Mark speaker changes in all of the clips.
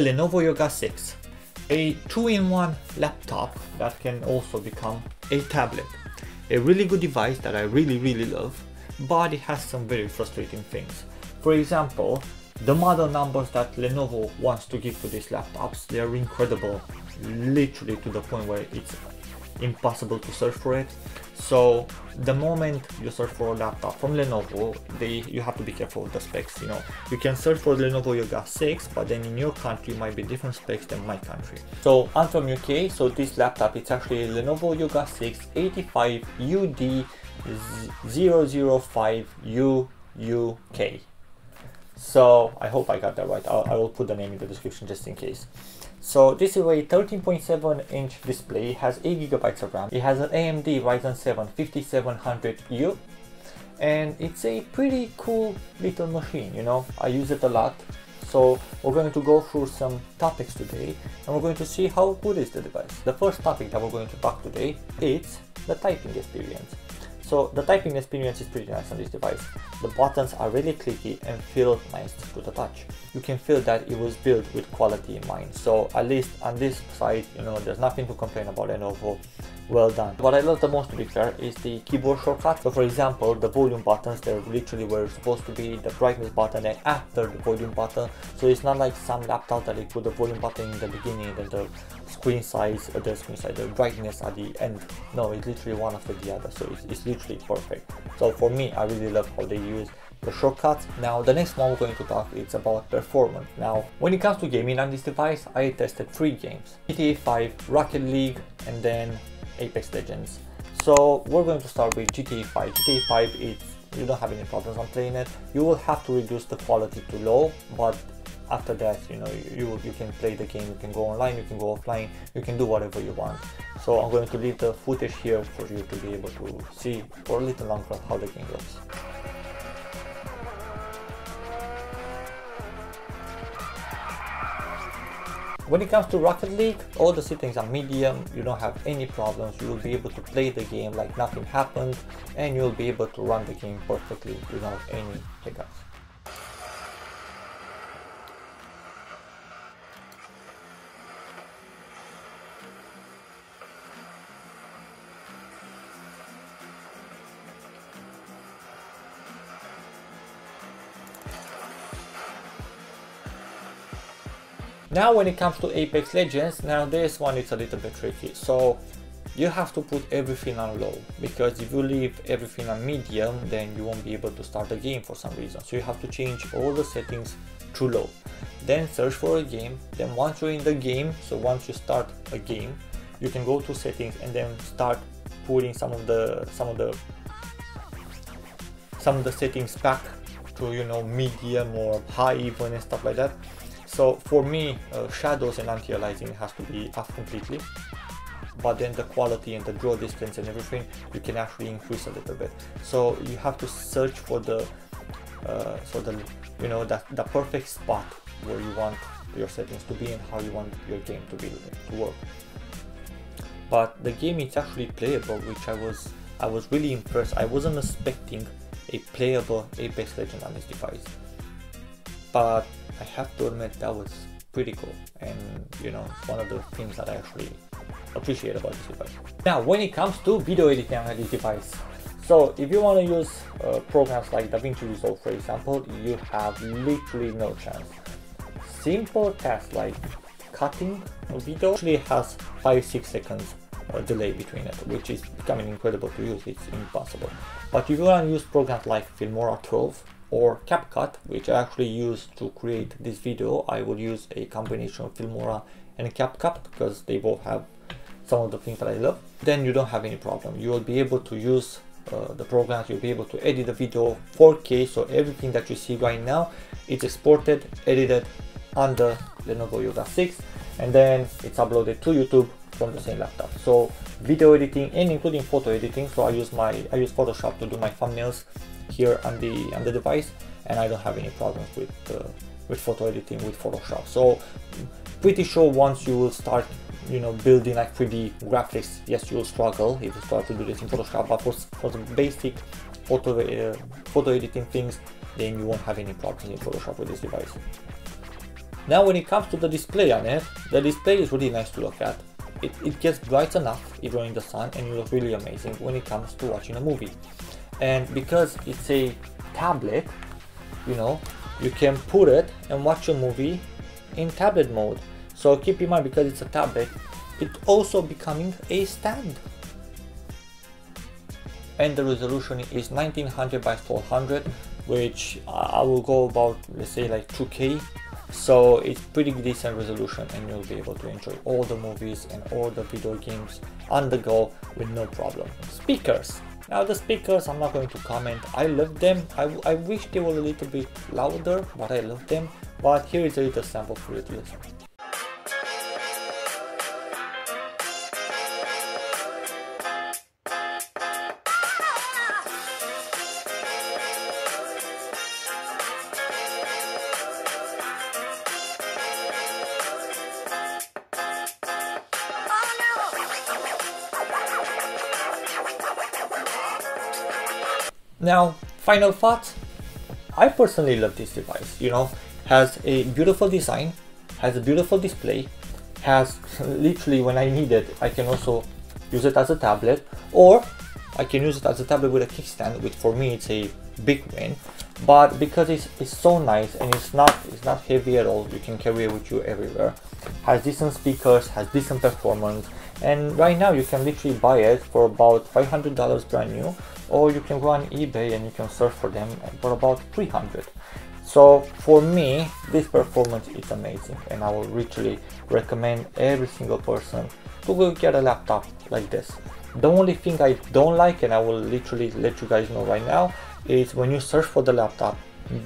Speaker 1: Lenovo Yoga 6, a two-in-one laptop that can also become a tablet. A really good device that I really really love, but it has some very frustrating things. For example, the model numbers that Lenovo wants to give to these laptops, they are incredible, literally to the point where it's impossible to search for it. So the moment you search for a laptop from Lenovo, they you have to be careful with the specs. You know, you can search for Lenovo Yoga 6, but then in your country might be different specs than my country. So I'm from UK, so this laptop it's actually Lenovo Yoga 6 85 UD 005 UUK. So I hope I got that right. I'll, I will put the name in the description just in case. So this is a 13.7 inch display, has 8 gigabytes of RAM, it has an AMD Ryzen 7 5700U and it's a pretty cool little machine, you know, I use it a lot. So we're going to go through some topics today and we're going to see how good is the device. The first topic that we're going to talk today is the typing experience. So the typing experience is pretty nice on this device. The buttons are really clicky and feel nice to the touch. You can feel that it was built with quality in mind. So at least on this side, you know, there's nothing to complain about Lenovo. Well done. What I love the most to be fair is the keyboard shortcuts. So for example, the volume buttons, they're literally were supposed to be, the brightness button and after the volume button. So it's not like some laptops that they put the volume button in the beginning and the screen size, uh, the screen size, the brightness at the end. No, it's literally one after the other. So it's, it's literally perfect. So for me, I really love how they use the shortcuts. Now the next one we're going to talk is about performance. Now when it comes to gaming on this device, I tested three games. GTA 5, Rocket League, and then Apex Legends. So we're going to start with GTA 5. GTA 5 is you don't have any problems on playing it. You will have to reduce the quality to low, but after that, you know, you you can play the game, you can go online, you can go offline, you can do whatever you want. So I'm going to leave the footage here for you to be able to see for a little longer how the game looks. When it comes to Rocket League, all the settings are medium, you don't have any problems, you will be able to play the game like nothing happened and you'll be able to run the game perfectly without any hiccups. Now when it comes to Apex Legends, now this one is a little bit tricky. So you have to put everything on low because if you leave everything on medium then you won't be able to start the game for some reason. So you have to change all the settings to low. Then search for a game. Then once you're in the game, so once you start a game, you can go to settings and then start putting some of the some of the some of the settings back to you know medium or high even and stuff like that so for me, uh, shadows and anti-aliasing has to be off completely. But then the quality and the draw distance and everything, you can actually increase a little bit. So you have to search for the, uh, so the, you know, that the perfect spot where you want your settings to be and how you want your game to be to work. But the game is actually playable, which I was I was really impressed. I wasn't expecting a playable Apex Legend on this device, but I have to admit that was pretty cool and you know one of the things that I actually appreciate about this device. Now when it comes to video editing on this device, so if you want to use uh, programs like DaVinci Resolve for example, you have literally no chance. Simple tasks like cutting a video actually has 5-6 seconds uh, delay between it, which is becoming incredible to use, it's impossible. But if you want to use programs like Filmora 12 or CapCut, which I actually use to create this video. I will use a combination of Filmora and CapCut because they both have some of the things that I love. Then you don't have any problem. You will be able to use uh, the programs, you'll be able to edit the video 4K, so everything that you see right now is exported, edited the Lenovo Yoga 6, and then it's uploaded to YouTube from the same laptop. So video editing and including photo editing. So I use my I use Photoshop to do my thumbnails here on the on the device and I don't have any problems with uh, with photo editing with Photoshop so pretty sure once you will start you know building like 3D graphics yes you'll struggle if you start to do this in Photoshop but for, for the basic photo, uh, photo editing things then you won't have any problems in Photoshop with this device Now when it comes to the display on it, the display is really nice to look at. It, it gets bright enough even in the sun and you look really amazing when it comes to watching a movie. And because it's a tablet, you know, you can put it and watch a movie in tablet mode. So keep in mind because it's a tablet, it's also becoming a stand. And the resolution is 1900 by 400 which I will go about, let's say like 2K. So it's pretty decent resolution and you'll be able to enjoy all the movies and all the video games on the go with no problem. Speakers. Now the speakers, I'm not going to comment. I love them. I, I wish they were a little bit louder, but I love them. But here is a little sample for you to listen. Now, final thoughts. I personally love this device. You know, has a beautiful design, has a beautiful display, has literally when I need it, I can also use it as a tablet, or I can use it as a tablet with a kickstand, which for me it's a big win. But because it's, it's so nice and it's not it's not heavy at all, you can carry it with you everywhere. Has decent speakers, has decent performance, and right now you can literally buy it for about $500 brand new or you can go on ebay and you can search for them for about 300 so for me this performance is amazing and i will literally recommend every single person to go get a laptop like this. The only thing i don't like and i will literally let you guys know right now is when you search for the laptop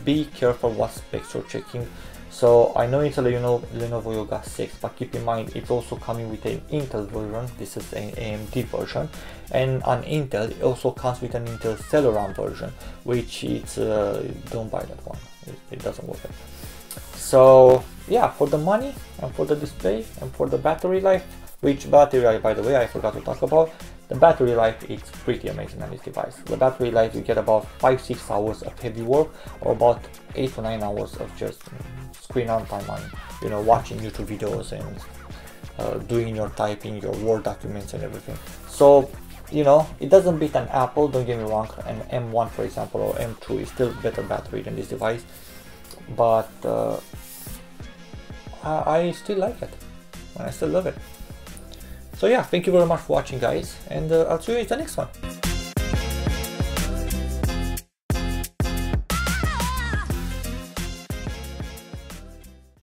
Speaker 1: be careful what specs you're checking so I know it's a Lenovo, Lenovo Yoga 6, but keep in mind it's also coming with an Intel version. This is an AMD version, and on Intel it also comes with an Intel Celeron version, which it's uh, don't buy that one. It, it doesn't work. So yeah, for the money and for the display and for the battery life, which battery by the way I forgot to talk about. The battery life is pretty amazing on this device. The battery life you get about 5-6 hours of heavy work or about 8 to 9 hours of just screen on time on you know watching YouTube videos and uh, doing your typing, your Word documents and everything. So you know it doesn't beat an Apple. Don't get me wrong. An M1 for example or M2 is still better battery than this device, but uh, I, I still like it I still love it. So yeah, thank you very much for watching guys and uh, I'll see you in the next one.